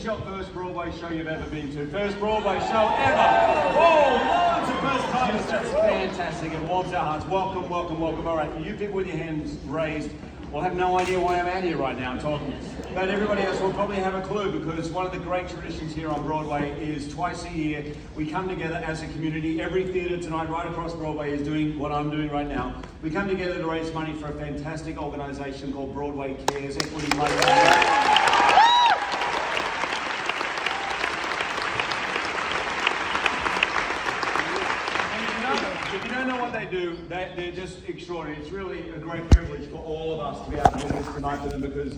first Broadway show you've ever been to? First Broadway show ever! Oh, loads of first timers. That's fantastic. It warms our hearts. Welcome, welcome, welcome. All right, you people with your hands raised will have no idea why I'm out here right now talking. But everybody else will probably have a clue because one of the great traditions here on Broadway is twice a year we come together as a community. Every theatre tonight right across Broadway is doing what I'm doing right now. We come together to raise money for a fantastic organisation called Broadway Cares Equity Money. If you don't know what they do, they, they're just extraordinary. It's really a great privilege for all of us to be able to do this tonight for them because